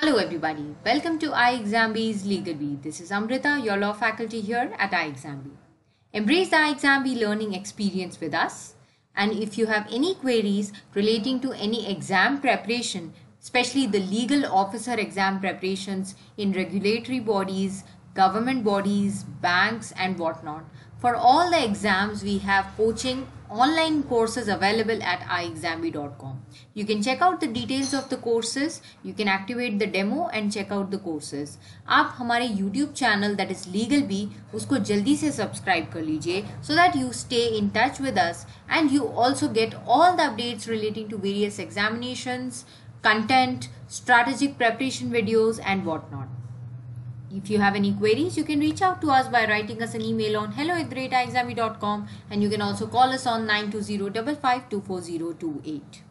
Hello, everybody. Welcome to iExamB's Legal Bee. This is Amrita, your law faculty here at iExamB. Embrace the iExamB learning experience with us. And if you have any queries relating to any exam preparation, especially the legal officer exam preparations in regulatory bodies, government bodies, banks, and whatnot, for all the exams, we have coaching online courses available at iexamb.com. You can check out the details of the courses. You can activate the demo and check out the courses. आप हमारे YouTube channel that is Legal Bee उसको जल्दी से subscribe कर लीजिए so that you stay in touch with us and you also get all the updates relating to various examinations, content, strategic preparation videos and whatnot. If you have any queries, you can reach out to us by writing us an email on hello and you can also call us on 920-5524028.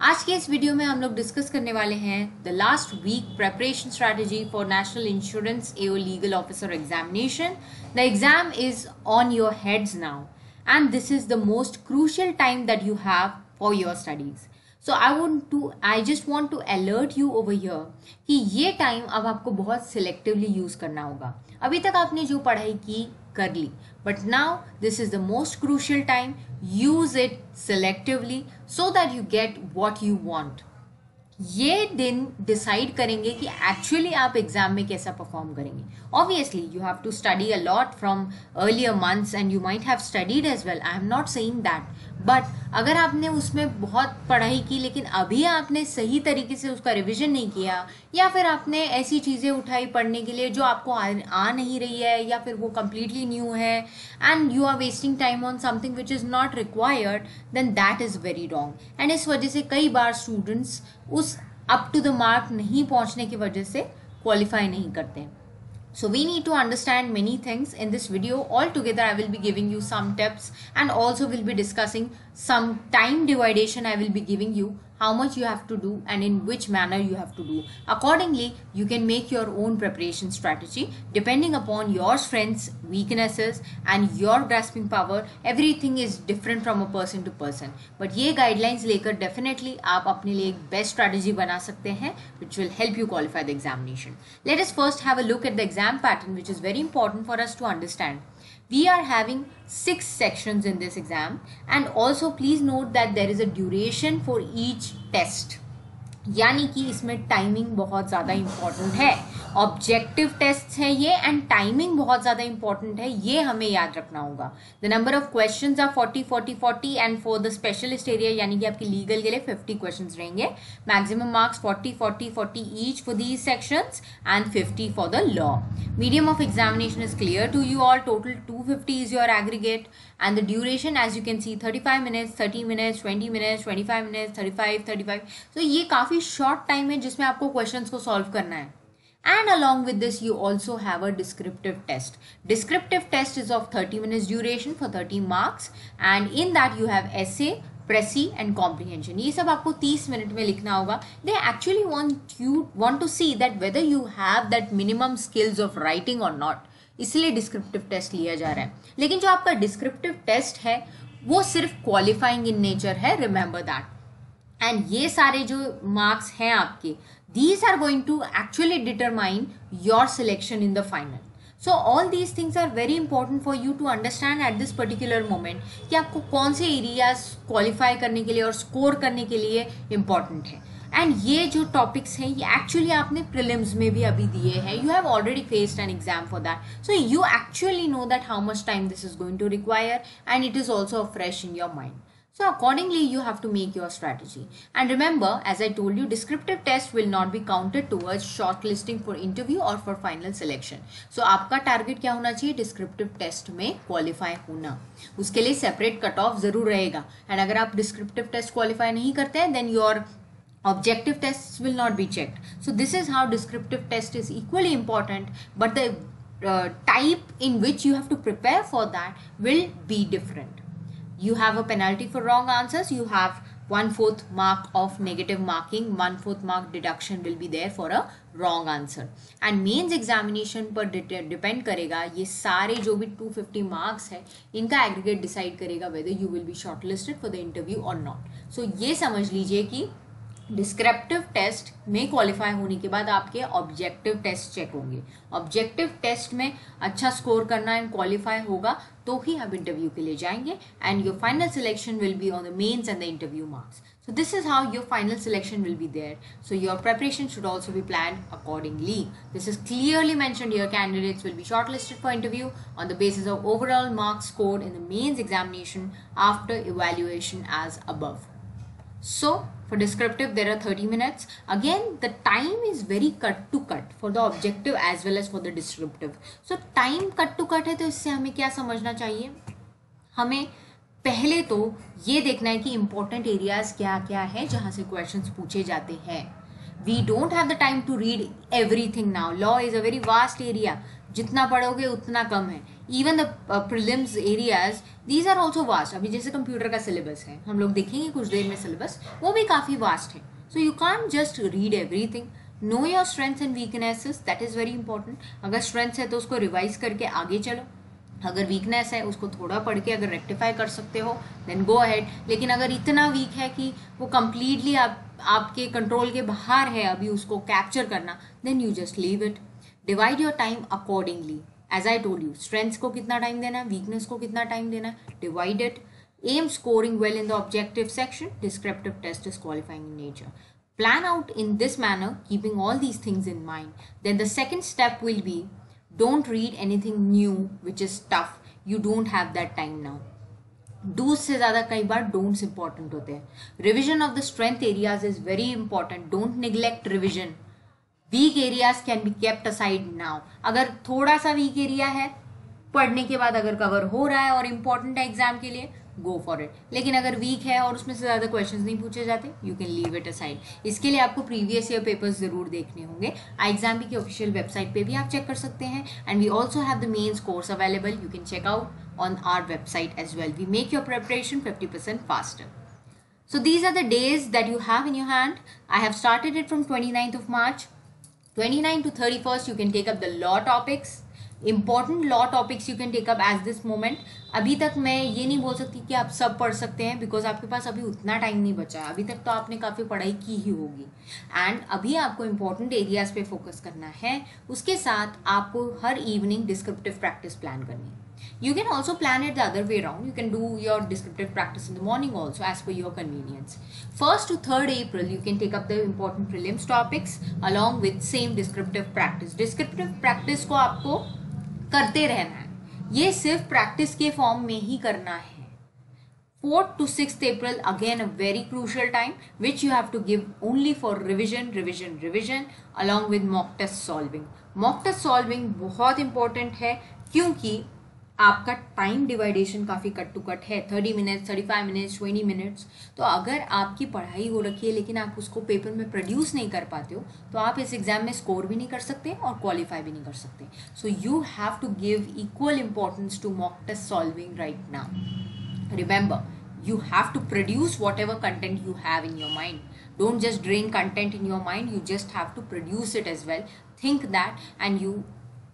आज के इस video में हम लोग discuss करने वाले हैं the last week preparation strategy for national insurance AO legal officer examination the exam is on your heads now and this is the most crucial time that you have for your studies so I want to I just want to alert you over year कि ये time अब आपको बहुत selectively use करना होगा। अभी तक आपने जो पढ़ाई की, कर ली। But now this is the most crucial time use it selectively so that you get what you want ये दिन डिसाइड करेंगे कि एक्चुअली आप एग्ज़ाम में कैसा परफॉर्म करेंगे। Obviously you have to study a lot from earlier months and you might have studied as well I am not saying that but अगर आपने उसमें बहुत पढ़ाई की लेकिन अभी आपने सही तरीके से उसका रिविजन नहीं किया या फिर आपने ऐसी चीज़ें उठाई पढ़ने के लिए जो आपको आ, आ नहीं रही है या फिर वो कम्प्लीटली न्यू है and you are wasting time on something which is not required then that is very wrong and इस वजह से कई बार स्टूडेंट्स उस अप टू द मार्क नहीं पहुँचने की वजह से क्वालिफाई नहीं करते so we need to understand many things in this video all together I will be giving you some tips and also will be discussing some time division I will be giving you how much you have to do and in which manner you have to do. Accordingly, you can make your own preparation strategy depending upon your strengths, weaknesses and your grasping power. Everything is different from a person to person. But ये guidelines लेकर definitely आप अपने लिए एक best strategy बना सकते हैं which will help you qualify the examination. Let us first have a look at the exam pattern which is very important for us to understand we are having six sections in this exam and also please note that there is a duration for each Test. यानी कि इसमें timing बहुत ज़्यादा important है। Objective test है ये and timing बहुत ज़्यादा इंपॉर्टेंट है, ये हमें याद रखना होगा। The number of question are forty forty forty and for the specialist area यानी कि आपकी लीगल के लिए फिफ्टी क्वेश्चन रहेंगे। Maximum marks forty forty forty each for these section and fifty for the law medium of examination is clear to you all total two fifty is your aggregate and the duration, as you can see 35 minutes 30 minutes 20 minutes 25 minutes 35 35 so, ये काफ़ी short time है जिसमें आपको questions को solve करना है। And along with this, you also have a descriptive test. Descriptive test is of 30 minutes duration for 30 marks. And in that, you have essay precis and comprehension ये सब आपको 30 minute में लिखना होगा। They actually want you want to see that whether you have that minimum skills of writing और not इसलिए descriptive test लिया जा रहा है। लेकिन जो आपका डिस्क्रिप्टिव टेस्ट है, वो सिर्फ़ क्वालिफाइंग इन नेचर है। रिमेंबर दैट एंड ये सारे जो मार्क्स हैं आपके these are going to actually determine your selection in the final so all these things are very important for you to understand at this particular moment कि आपको कौन से एरियाज़ क्वालिफाई करने के लिए और स्कोर करने के लिए इंपॉर्टेंट है। एंड ये जो टॉपिक्स हैं, ये एक्चुअली आपने प्रिलिम्स में भी अभी दिए हैं। You have already faced an exam for that so you actually know that how much time this is going to require and it is also fresh in your mind So accordingly, you have to make your strategy. And remember, as I told you, descriptive test will not be counted towards shortlisting for interview or for final selection. So आपका target क्या होना चाहिए descriptive test में qualify होना उसके लिए separate cut off जरूर रहेगा and अगर आप descriptive test qualify नहीं करते हैं then your objective tests will not be checked so this is how descriptive test is equally important but the uh, type in which you have to prepare for that will be different You have a penalty for wrong answers you have one fourth mark of negative marking one fourth mark deduction will be there for a wrong answer and mains examination पर depend करेगा ये सारे जो भी 250 marks है इनका aggregate decide करेगा whether you will be shortlisted for the interview or not so ये समझ लीजिए कि डिस्क्रिप्टिव टेस्ट में क्वालिफाई होने के बाद आपके ऑब्जेक्टिव टेस्ट चेक होंगे। ऑब्जेक्टिव टेस्ट में अच्छा स्कोर करना एंड क्वालिफाई होगा तो ही आप इंटरव्यू के लिए जाएँगे and your final selection will be on the mains and the interview marks so this is how your final selection will be there so your preparation should also be plan accordingly this is clearly mention your candidates will be shortlisted for interview on the basis of overall marks score in the mains examination after evaluation as above so for descriptive there are 30 minutes again the time is very cut to cut for the objective as well as for the descriptive so time cut to cut है तो इससे हमें क्या समझना चाहिए हमें पहले तो ये देखना है कि इंपॉर्टेंट एरियाज़ क्या क्या है जहाँ से क्वेश्चन पूछे जाते हैं we don't have the time to read everything now law is a very vast area जितना पढ़ोगे, उतना कम है। Even the prelims areas these are also vast अभी जैसे कंप्यूटर का सिलेबस है, हम लोग देखेंगे कुछ देर में सिलेबस वो भी काफ़ी वास्ट है। So you can't just read everything know your strengths and weaknesses that is very important अगर स्ट्रेंथ्स है तो उसको रिवाइज करके आगे चलो। अगर वीकनेस है, उसको थोड़ा पढ़ के अगर रेक्टिफाई कर सकते हो देन गो अहेड लेकिन अगर इतना वीक है कि वो कम्प्लीटली आप, आपके कंट्रोल के बाहर है अभी उसको कैप्चर करना then you just leave it divide your time accordingly as I told you strength को कितना टाइम देना है वीकनेस को कितना टाइम देना है divide it aim scoring well in the objective section descriptive test is qualifying in nature plan out in this manner keeping all these things in mind then the second step will be don't read anything new which is tough you don't have that time now dos से ज़्यादा कई बार don'ts important होते हैं revision of the strength areas is very important don't neglect revision weak areas can be kept aside now अगर थोड़ा सा week area है, पढ़ने के बाद अगर कवर हो रहा है और इम्पोर्टेंट है एग्ज़ाम के लिए गो फॉर इट लेकिन अगर वीक है और उसमें से ज़्यादा क्वेश्चंस नहीं पूछे जाते you can leave it aside इसके लिए आपको प्रीवियस ईयर पेपर्स ज़रूर देखने होंगे. आई एग्ज़ाम की ऑफिशियल वेबसाइट पे भी आप चेक कर सकते हैं. And we also have the mains course available you can check out on our website as well we make your preparation fifty percent faster So these are the days that you have in your hand. I have started it from 29th of March. 29 to 31st you can take up the law topics. Important law topics you can take up as this moment अभी तक मैं ये नहीं बोल सकती कि आप सब पढ़ सकते हैं बिकॉज़ आपके पास अभी उतना टाइम नहीं बचा है। अभी तक तो आपने काफ़ी पढ़ाई की ही होगी। एंड अभी आपको इंपॉर्टेंट एरियाज़ पे फोकस करना है। उसके साथ आपको हर इवनिंग डिस्क्रिप्टिव प्रैक्टिस प्लान करनी है। You can also plan it the other way around. You can do your descriptive practice in the morning also as per your convenience. 1st to 3rd April, you can take up the important prelims topics along with same descriptive practice. Descriptive practice को आपको करते रहना है ये सिर्फ़ practice के form में ही करना है fourth to six April again a very crucial time which you have to give only for revision revision revision along with mock test solving mock test solving बहुत इंपॉर्टेंट है क्योंकि आपका टाइम डिवाइडेशन काफ़ी कट टू कट है। Thirty minutes thirty five minutes twenty minutes तो अगर आपकी पढ़ाई हो रखी है, लेकिन आप उसको पेपर में प्रोड्यूस नहीं कर पाते हो तो आप इस एग्ज़ाम में स्कोर भी नहीं कर सकते और क्वालिफाई भी नहीं कर सकते। So you have to give equal importance to mock test solving right now remember you have to produce whatever content you have in your mind. Don't just drain content in your mind, you just have to produce it as well. Think that and you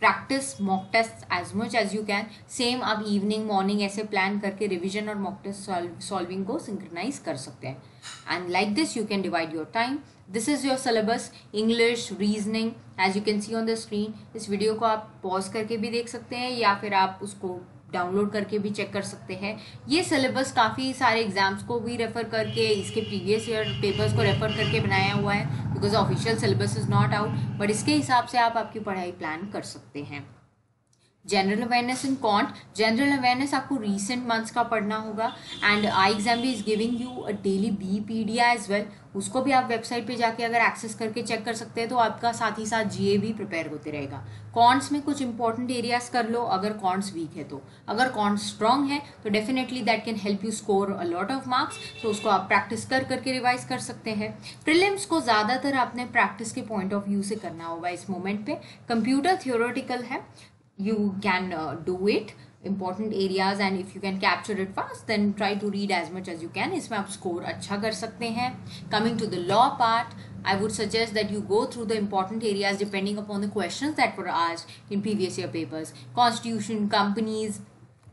practice mock test as much as you can same आप evening morning ऐसे plan करके revision और mock test solving को synchronize कर सकते हैं। And like this you can divide your time this is your syllabus English reasoning as you can see on the screen इस video को आप पॉज करके भी देख सकते हैं या फिर आप उसको डाउनलोड करके भी चेक कर सकते हैं। ये सिलेबस काफ़ी सारे एग्ज़ाम्स को भी रेफर करके, इसके प्रीवियस ईयर पेपर्स को रेफर करके बनाया हुआ है because official syllabus is not out but इसके हिसाब से आप आपकी पढ़ाई प्लान कर सकते हैं। जनरल अवेयरनेस इन कॉन्ट जनरल अवेयरनेस आपको रिसेंट मंथ्स का पढ़ना होगा. एंड आई एग्ज़ाम भी is giving you a daily B P D as well उसको भी आप वेबसाइट पे जाके अगर एक्सेस करके चेक कर सकते हैं तो आपका साथ ही साथ जीए भी प्रिपेयर होते रहेगा. कॉन्ट्स में कुछ इंपॉर्टेंट एरियाज़ कर लो, अगर कॉन्ट्स वीक है तो. अगर कॉन्ट्स स्ट्रॉन्ग है तो definitely that can help you score a lot of marks तो उसको आप प्रैक्टिस कर करके रिवाइज कर सकते हैं. प्रिलिम्स को ज़्यादातर आपने प्रैक्टिस के पॉइंट ऑफ़ व्यू से करना होगा इस मोमेंट पे. कंप्यूटर थियोरेटिकल है. you can uh, do it important areas and if you can capture it fast then try to read as much as you can इसमें आप score अच्छा कर सकते हैं coming to the law part I would suggest that you go through the important areas depending upon the questions that were asked in previous year papers constitution companies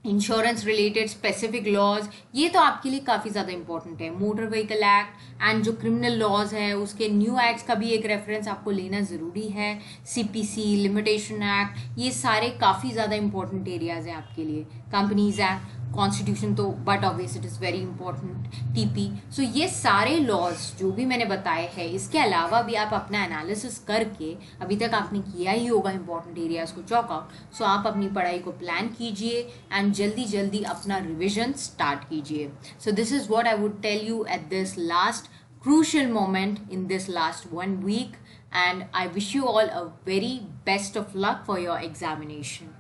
insurance related specific laws ये तो आपके लिए काफ़ी ज़्यादा important है। Motor vehicle act and जो criminal laws है, उसके न्यू एक्ट्स का भी एक रेफरेंस आपको लेना ज़रूरी है। C P C limitation act ये सारे काफ़ी ज़्यादा इंपॉर्टेंट एरियाज़ हैं आपके लिए। कंपनीज़ एक्ट कॉन्स्टिट्यूशन तो but obvious it is very important TP so ये सारे लॉज जो भी मैंने बताए हैं, इसके अलावा भी आप अपना एनालिसिस करके, अभी तक आपने किया ही होगा इंपॉर्टेंट एरियाज़ को चॉक आउट सो आप अपनी पढ़ाई को प्लान कीजिए एंड जल्दी जल्दी अपना रिविजन स्टार्ट कीजिए so this is what I would tell you at this last crucial moment in this last one week and I wish you all a very best of luck for your examination.